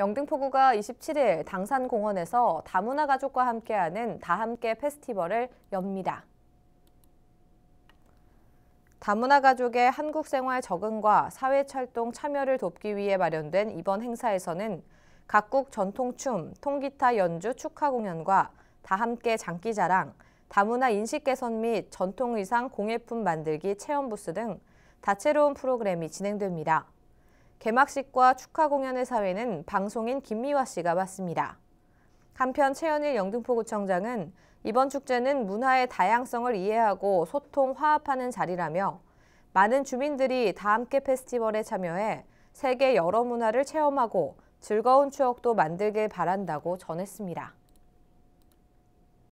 영등포구가 27일 당산공원에서 다문화 가족과 함께하는 다함께 페스티벌을 엽니다. 다문화 가족의 한국 생활 적응과 사회철동 참여를 돕기 위해 마련된 이번 행사에서는 각국 전통춤, 통기타 연주 축하 공연과 다함께 장기자랑, 다문화 인식 개선 및 전통의상 공예품 만들기 체험 부스 등 다채로운 프로그램이 진행됩니다. 개막식과 축하 공연의 사회는 방송인 김미화 씨가 맡습니다. 한편 최현일 영등포구청장은 이번 축제는 문화의 다양성을 이해하고 소통, 화합하는 자리라며 많은 주민들이 다 함께 페스티벌에 참여해 세계 여러 문화를 체험하고 즐거운 추억도 만들길 바란다고 전했습니다.